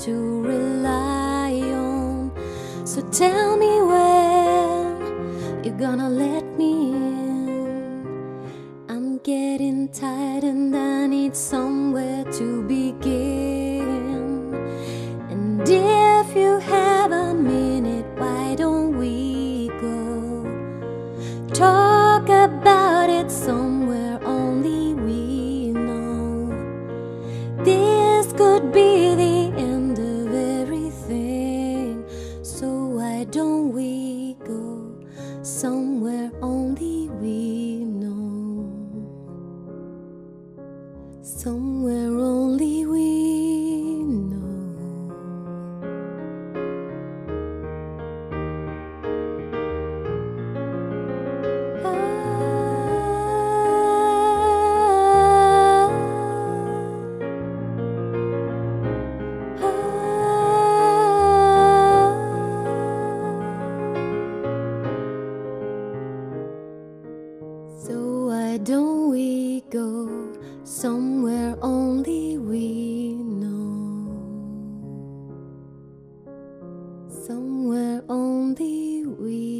To rely on. So tell me when you're gonna let me in. I'm getting tired and I need somewhere to begin. And if you have a minute, why don't we go talk about it somewhere only we know? This could be somewhere only we know? Somewhere only don't we go somewhere only we know? Somewhere only we